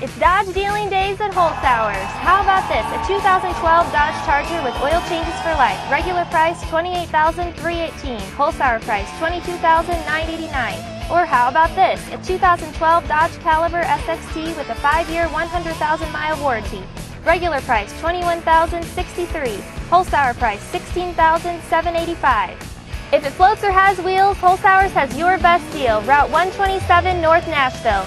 It's Dodge dealing days at Holzhauer's. How about this? A 2012 Dodge Charger with oil changes for life. Regular price $28,318. our price $22,989. Or how about this? A 2012 Dodge Caliber SXT with a 5-year 100,000-mile warranty. Regular price $21,063. our price $16,785. If it floats or has wheels, Holzhauer's has your best deal. Route 127 North Nashville.